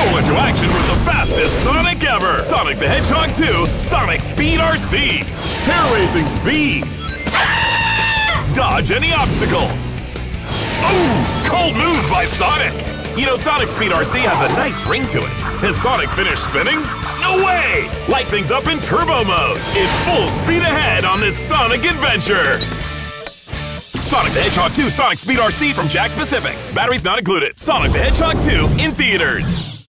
Roll into action with the fastest Sonic ever! Sonic the Hedgehog 2 Sonic Speed RC! Hair-raising speed! Dodge any obstacle! Oh, cold move by Sonic! You know, Sonic Speed RC has a nice ring to it. Has Sonic finished spinning? No way! Light things up in turbo mode. It's full speed ahead on this Sonic adventure. Sonic the Hedgehog 2 Sonic Speed RC from JAKKS Pacific. Batteries not included. Sonic the Hedgehog 2 in theaters.